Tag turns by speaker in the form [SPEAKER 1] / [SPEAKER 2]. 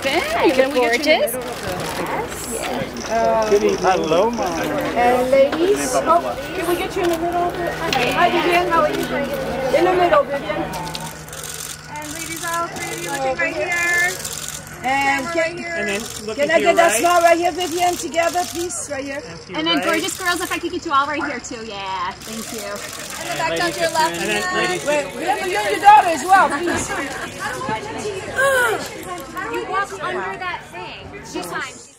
[SPEAKER 1] Kristen. You look gorgeous.
[SPEAKER 2] Hello, Mom.
[SPEAKER 3] And ladies, oh, can we get you in the middle? Hi, Vivienne. How are you? In the middle, Vivienne.
[SPEAKER 4] And ladies, all three of you looking right here.
[SPEAKER 3] And
[SPEAKER 4] Right
[SPEAKER 3] can,
[SPEAKER 4] here.
[SPEAKER 2] And then
[SPEAKER 3] can I get that
[SPEAKER 2] right.
[SPEAKER 3] smile right here, Vivienne? Together, please, right here.
[SPEAKER 2] to
[SPEAKER 1] And then
[SPEAKER 2] right.
[SPEAKER 1] gorgeous girls, if I could get you all right here too. Yeah, thank you.
[SPEAKER 4] And then back down to your left.
[SPEAKER 2] And then ladies.
[SPEAKER 3] Wait, remember you and your daughter as well, please.
[SPEAKER 1] Under that thing. She's fine.